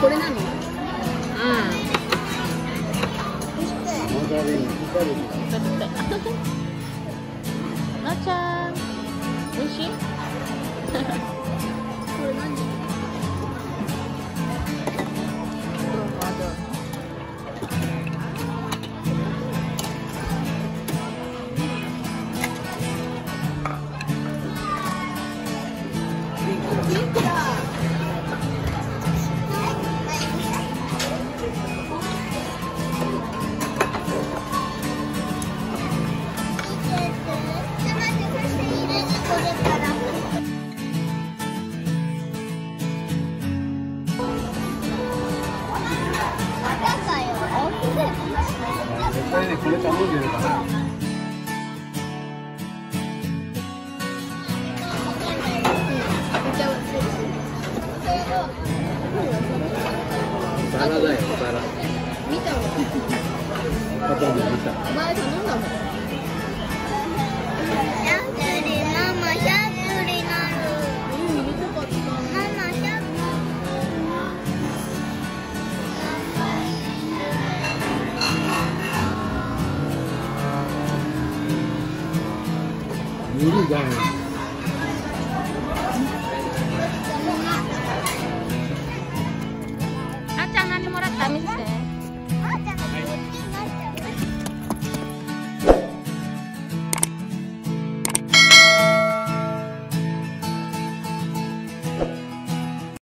これなの？ああ なちゃん。絶対ねこれ頼んでるかだよ見たわ。パパも見た。前頼んだもん無理だよ